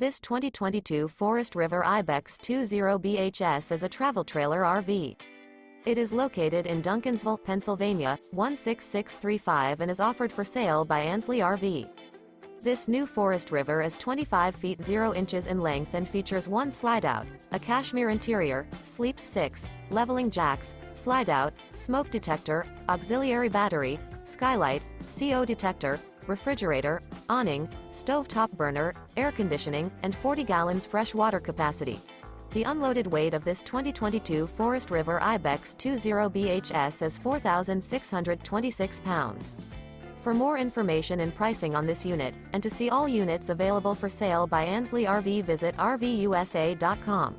This 2022 Forest River Ibex 20BHS is a travel trailer RV. It is located in Duncansville, Pennsylvania, 16635 and is offered for sale by Ansley RV. This new Forest River is 25 feet 0 inches in length and features one slide-out, a cashmere interior, sleeps 6, leveling jacks, slide-out, smoke detector, auxiliary battery, skylight, CO detector, refrigerator, awning, stove-top burner, air conditioning, and 40 gallons fresh water capacity. The unloaded weight of this 2022 Forest River Ibex 20BHS is 4,626 pounds. For more information and pricing on this unit, and to see all units available for sale by Ansley RV visit RVUSA.com.